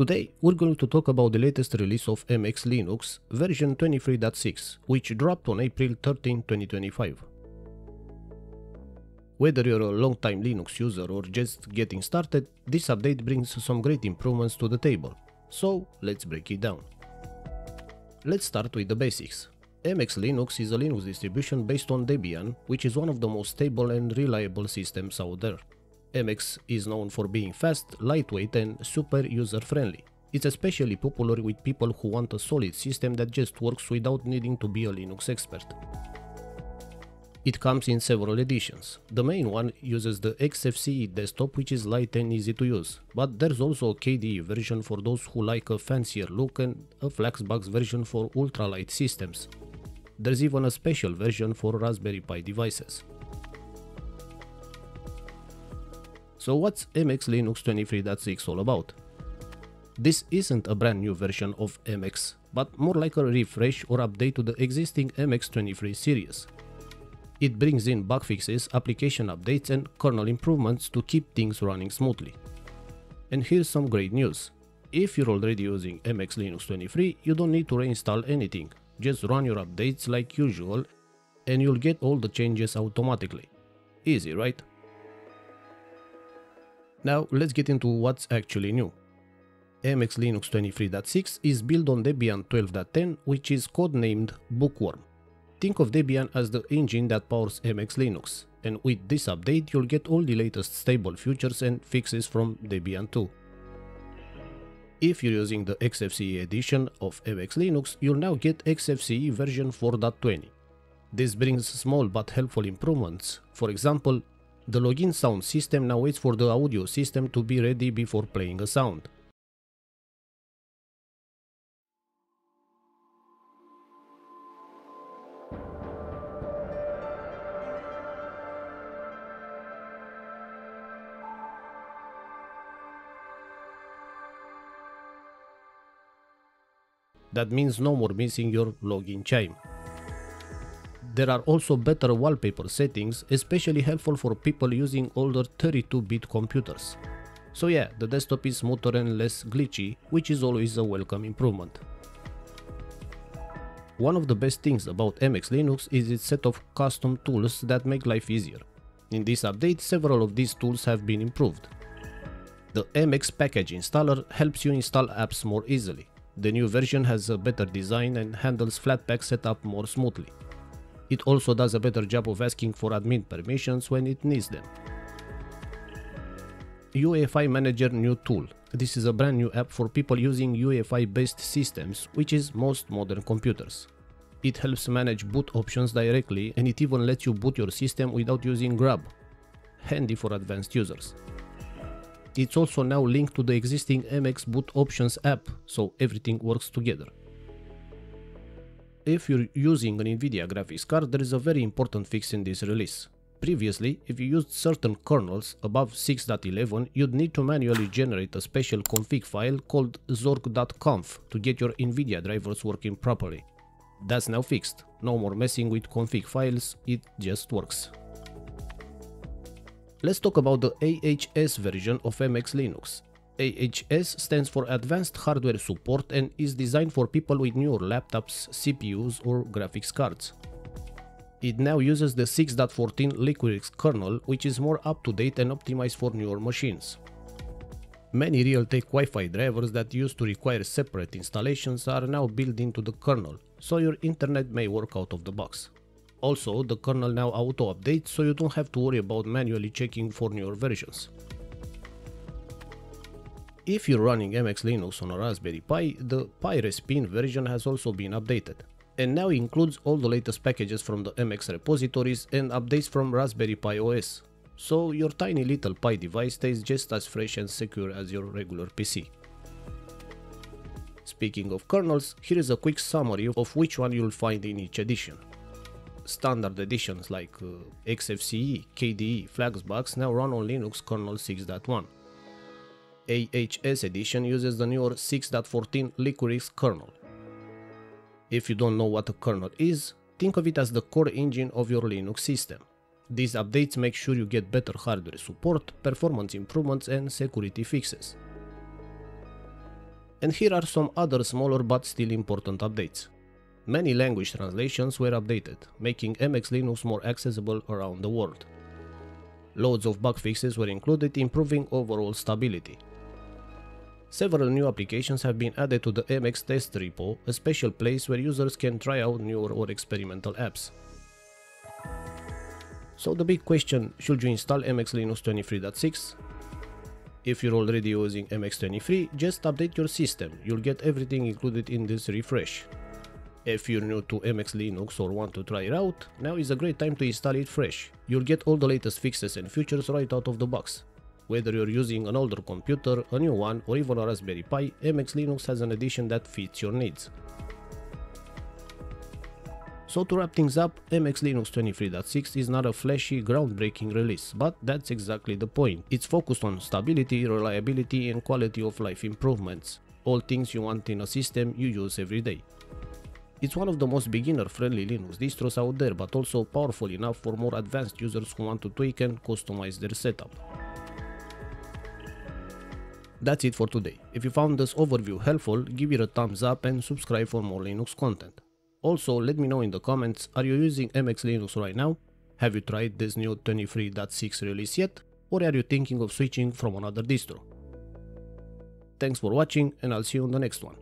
Today, we're going to talk about the latest release of MX Linux version 23.6, which dropped on April 13, 2025. Whether you're a long-time Linux user or just getting started, this update brings some great improvements to the table. So, let's break it down. Let's start with the basics. MX Linux is a Linux distribution based on Debian, which is one of the most stable and reliable systems out there. MX is known for being fast, lightweight and super user-friendly. It's especially popular with people who want a solid system that just works without needing to be a Linux expert. It comes in several editions. The main one uses the XFCE desktop which is light and easy to use, but there's also a KDE version for those who like a fancier look and a Fluxbox version for ultralight systems. There's even a special version for Raspberry Pi devices. So what's MX Linux 23.6 all about? This isn't a brand new version of MX, but more like a refresh or update to the existing MX23 series. It brings in bug fixes, application updates and kernel improvements to keep things running smoothly. And here's some great news. If you're already using MX Linux 23, you don't need to reinstall anything. Just run your updates like usual and you'll get all the changes automatically. Easy, right? Now let's get into what's actually new. MX Linux 23.6 is built on Debian 12.10 which is codenamed Bookworm. Think of Debian as the engine that powers MX Linux, and with this update you'll get all the latest stable features and fixes from Debian 2. If you're using the XFCE edition of MX Linux, you'll now get XFCE version 4.20. This brings small but helpful improvements. For example, the login sound system now waits for the audio system to be ready before playing a sound. That means no more missing your login chime. There are also better wallpaper settings, especially helpful for people using older 32-bit computers. So yeah, the desktop is smoother and less glitchy, which is always a welcome improvement. One of the best things about MX Linux is its set of custom tools that make life easier. In this update, several of these tools have been improved. The MX Package Installer helps you install apps more easily. The new version has a better design and handles Flatpak setup more smoothly. It also does a better job of asking for admin permissions when it needs them. UEFI Manager New Tool. This is a brand new app for people using UEFI based systems, which is most modern computers. It helps manage boot options directly and it even lets you boot your system without using grub. Handy for advanced users. It's also now linked to the existing MX Boot Options app, so everything works together if you're using an Nvidia graphics card, there is a very important fix in this release. Previously, if you used certain kernels above 6.11, you'd need to manually generate a special config file called xorg.conf to get your Nvidia drivers working properly. That's now fixed. No more messing with config files, it just works. Let's talk about the AHS version of MX Linux. AHS stands for Advanced Hardware Support and is designed for people with newer laptops, CPUs or graphics cards. It now uses the 6.14 Liquorix kernel, which is more up-to-date and optimized for newer machines. Many Realtek Wi-Fi drivers that used to require separate installations are now built into the kernel, so your internet may work out of the box. Also, the kernel now auto-updates so you don't have to worry about manually checking for newer versions. If you're running MX Linux on a Raspberry Pi, the Pi Respin version has also been updated, and now includes all the latest packages from the MX repositories and updates from Raspberry Pi OS, so your tiny little Pi device stays just as fresh and secure as your regular PC. Speaking of kernels, here is a quick summary of which one you'll find in each edition. Standard editions like uh, XFCE, KDE, Fluxbox now run on Linux kernel 6.1. AHS edition uses the newer 6.14 Liquorix kernel. If you don't know what a kernel is, think of it as the core engine of your Linux system. These updates make sure you get better hardware support, performance improvements and security fixes. And here are some other smaller but still important updates. Many language translations were updated, making MX Linux more accessible around the world. Loads of bug fixes were included, improving overall stability. Several new applications have been added to the MX test repo, a special place where users can try out newer or experimental apps. So the big question, should you install MX Linux 23.6? If you're already using MX23, just update your system, you'll get everything included in this refresh. If you're new to MX Linux or want to try it out, now is a great time to install it fresh. You'll get all the latest fixes and features right out of the box. Whether you're using an older computer, a new one, or even a Raspberry Pi, MX Linux has an edition that fits your needs. So to wrap things up, MX Linux 23.6 is not a flashy, groundbreaking release, but that's exactly the point. It's focused on stability, reliability and quality of life improvements, all things you want in a system you use every day. It's one of the most beginner-friendly Linux distros out there, but also powerful enough for more advanced users who want to tweak and customize their setup. That's it for today. If you found this overview helpful, give it a thumbs up and subscribe for more Linux content. Also, let me know in the comments, are you using MX Linux right now? Have you tried this new 23.6 release yet? Or are you thinking of switching from another distro? Thanks for watching and I'll see you on the next one.